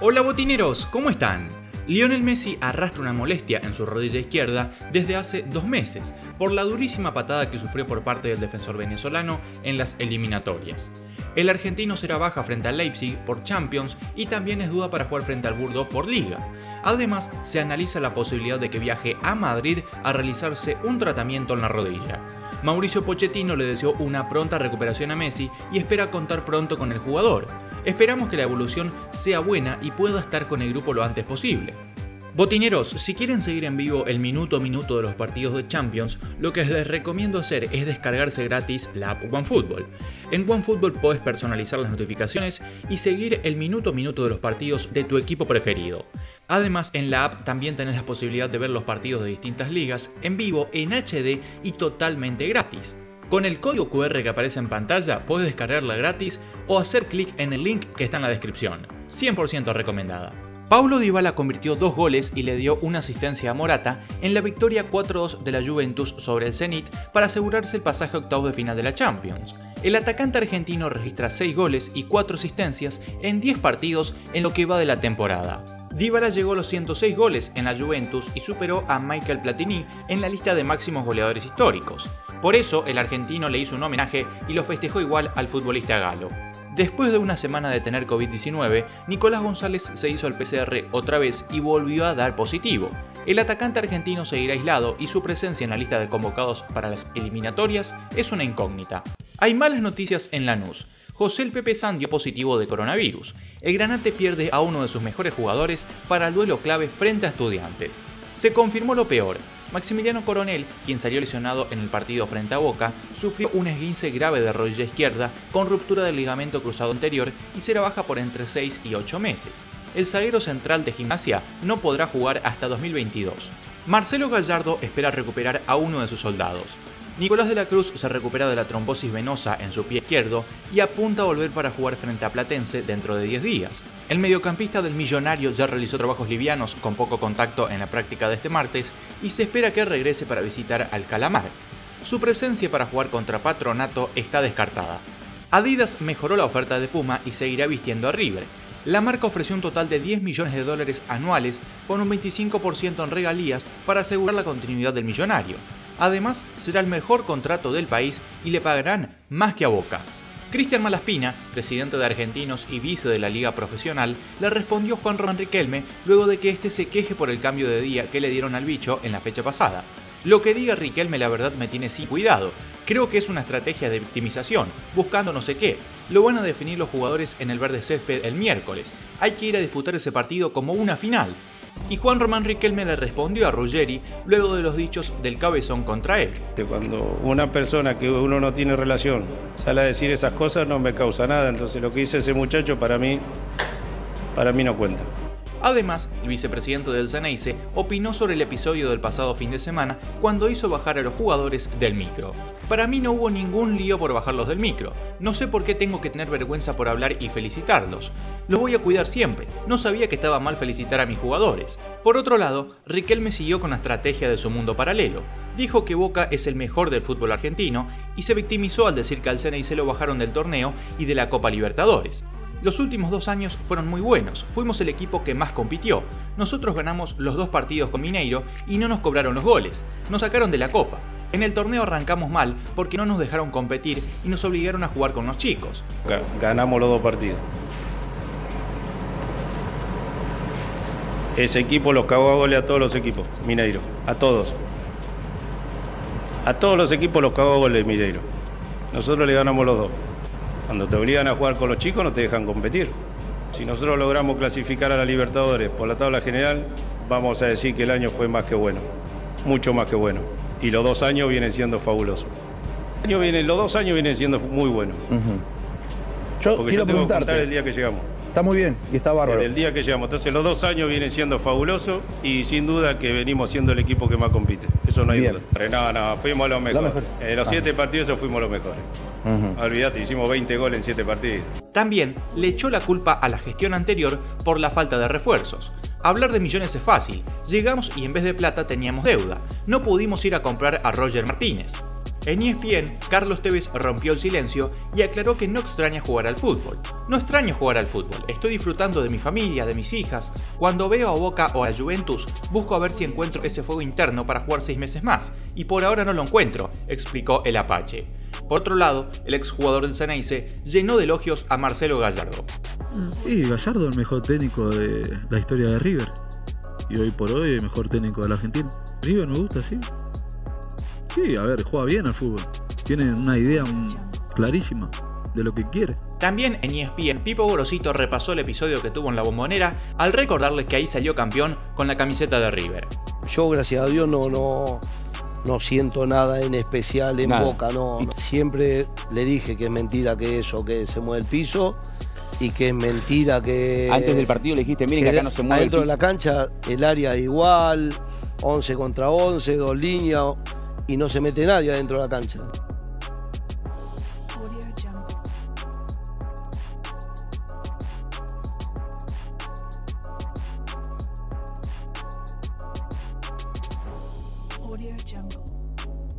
Hola botineros, ¿cómo están? Lionel Messi arrastra una molestia en su rodilla izquierda desde hace dos meses por la durísima patada que sufrió por parte del defensor venezolano en las eliminatorias. El argentino será baja frente al Leipzig por Champions y también es duda para jugar frente al Burdo por Liga. Además, se analiza la posibilidad de que viaje a Madrid a realizarse un tratamiento en la rodilla. Mauricio Pochettino le deseó una pronta recuperación a Messi y espera contar pronto con el jugador. Esperamos que la evolución sea buena y pueda estar con el grupo lo antes posible. Botineros, si quieren seguir en vivo el minuto a minuto de los partidos de Champions, lo que les recomiendo hacer es descargarse gratis la app OneFootball. En OneFootball puedes personalizar las notificaciones y seguir el minuto a minuto de los partidos de tu equipo preferido. Además, en la app también tenés la posibilidad de ver los partidos de distintas ligas en vivo en HD y totalmente gratis. Con el código QR que aparece en pantalla puedes descargarla gratis o hacer clic en el link que está en la descripción. 100% recomendada. Paulo Dybala convirtió dos goles y le dio una asistencia a Morata en la victoria 4-2 de la Juventus sobre el Zenit para asegurarse el pasaje a octavos de final de la Champions. El atacante argentino registra 6 goles y 4 asistencias en 10 partidos en lo que va de la temporada. Dybala llegó a los 106 goles en la Juventus y superó a Michael Platini en la lista de máximos goleadores históricos. Por eso, el argentino le hizo un homenaje y lo festejó igual al futbolista galo. Después de una semana de tener COVID-19, Nicolás González se hizo el PCR otra vez y volvió a dar positivo. El atacante argentino seguirá aislado y su presencia en la lista de convocados para las eliminatorias es una incógnita. Hay malas noticias en Lanús. José el Pepe San dio positivo de coronavirus. El Granate pierde a uno de sus mejores jugadores para el duelo clave frente a estudiantes. Se confirmó lo peor, Maximiliano Coronel, quien salió lesionado en el partido frente a Boca, sufrió un esguince grave de rodilla izquierda con ruptura del ligamento cruzado anterior y será baja por entre 6 y 8 meses. El zaguero central de gimnasia no podrá jugar hasta 2022. Marcelo Gallardo espera recuperar a uno de sus soldados. Nicolás de la Cruz se recupera de la trombosis venosa en su pie izquierdo y apunta a volver para jugar frente a Platense dentro de 10 días. El mediocampista del Millonario ya realizó trabajos livianos con poco contacto en la práctica de este martes y se espera que regrese para visitar al Calamar. Su presencia para jugar contra Patronato está descartada. Adidas mejoró la oferta de Puma y seguirá vistiendo a River. La marca ofreció un total de 10 millones de dólares anuales con un 25% en regalías para asegurar la continuidad del millonario. Además, será el mejor contrato del país y le pagarán más que a Boca. Cristian Malaspina, presidente de Argentinos y vice de la Liga Profesional, le respondió Juan Román Riquelme luego de que este se queje por el cambio de día que le dieron al bicho en la fecha pasada. Lo que diga Riquelme la verdad me tiene sin cuidado. Creo que es una estrategia de victimización, buscando no sé qué. Lo van a definir los jugadores en el verde césped el miércoles. Hay que ir a disputar ese partido como una final. Y Juan Román Riquelme le respondió a Ruggeri luego de los dichos del cabezón contra él. Cuando una persona que uno no tiene relación sale a decir esas cosas no me causa nada, entonces lo que dice ese muchacho para mí, para mí no cuenta. Además, el vicepresidente del Ceneice opinó sobre el episodio del pasado fin de semana cuando hizo bajar a los jugadores del micro. Para mí no hubo ningún lío por bajarlos del micro. No sé por qué tengo que tener vergüenza por hablar y felicitarlos. Los voy a cuidar siempre. No sabía que estaba mal felicitar a mis jugadores. Por otro lado, Riquelme siguió con la estrategia de su mundo paralelo. Dijo que Boca es el mejor del fútbol argentino y se victimizó al decir que al Ceneice lo bajaron del torneo y de la Copa Libertadores. Los últimos dos años fueron muy buenos, fuimos el equipo que más compitió. Nosotros ganamos los dos partidos con Mineiro y no nos cobraron los goles, nos sacaron de la copa. En el torneo arrancamos mal porque no nos dejaron competir y nos obligaron a jugar con los chicos. Ganamos los dos partidos. Ese equipo los cagó a goles a todos los equipos, Mineiro, a todos. A todos los equipos los cagó a goles Mineiro. Nosotros le ganamos los dos. Cuando te obligan a jugar con los chicos no te dejan competir. Si nosotros logramos clasificar a la Libertadores por la tabla general, vamos a decir que el año fue más que bueno, mucho más que bueno. Y los dos años vienen siendo fabulosos. los dos años vienen siendo muy buenos. Yo quiero preguntarte. el día que llegamos. Está muy bien y está bárbaro. el día que llegamos. Entonces los dos años vienen siendo fabulosos y sin duda que venimos siendo el equipo que más compite. Eso no hay duda. No, no, fuimos los mejores. En los ah. siete partidos fuimos los mejores. Olvídate, hicimos 20 goles en 7 partidos. También le echó la culpa a la gestión anterior por la falta de refuerzos. Hablar de millones es fácil. Llegamos y en vez de plata teníamos deuda. No pudimos ir a comprar a Roger Martínez. En ESPN, Carlos Tevez rompió el silencio y aclaró que no extraña jugar al fútbol. No extraño jugar al fútbol, estoy disfrutando de mi familia, de mis hijas. Cuando veo a Boca o a Juventus, busco a ver si encuentro ese fuego interno para jugar seis meses más, y por ahora no lo encuentro, explicó el Apache. Por otro lado, el exjugador del Ceneice llenó de elogios a Marcelo Gallardo. Y Gallardo el mejor técnico de la historia de River. Y hoy por hoy el mejor técnico de la Argentina. River me gusta, sí. Sí, a ver, juega bien al fútbol. Tiene una idea clarísima de lo que quiere. También en ESPN, Pipo Gorosito repasó el episodio que tuvo en la bombonera al recordarles que ahí salió campeón con la camiseta de River. Yo, gracias a Dios, no, no, no siento nada en especial en Boca, no. Siempre le dije que es mentira que eso, que se mueve el piso y que es mentira que... Antes del partido le dijiste, miren que, acá no se mueve Dentro de la cancha el área igual, 11 contra 11, dos líneas y no se mete nadie adentro de la cancha.